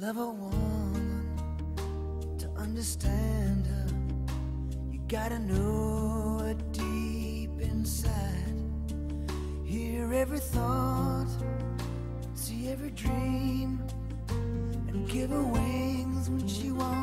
love a woman to understand her. You gotta know her deep inside. Hear every thought, see every dream, and give her wings when she wants.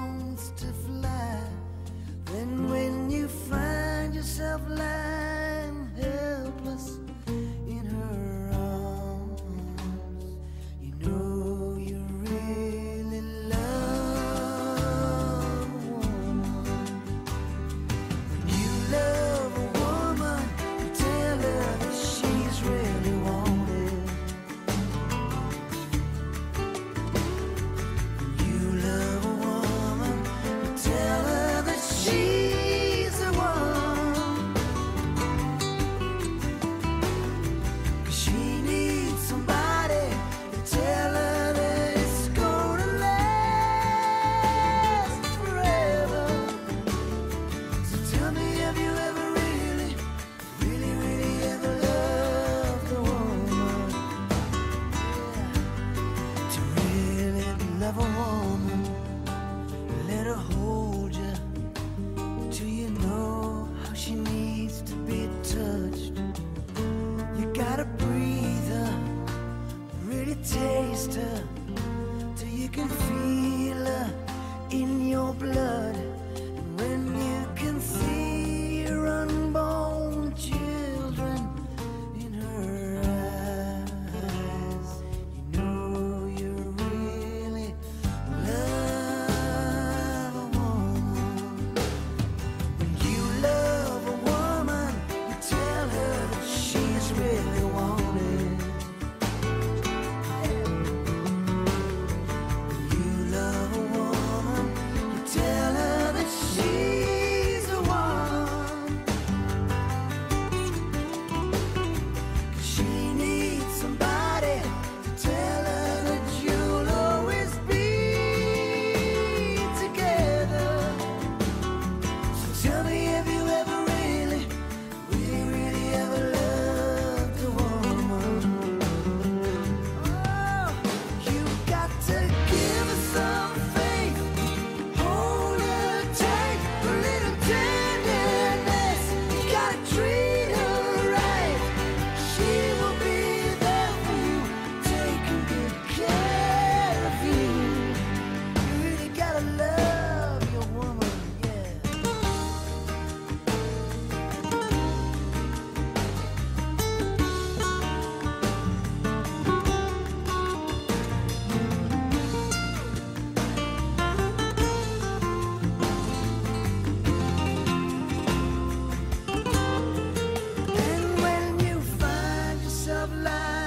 confused. life.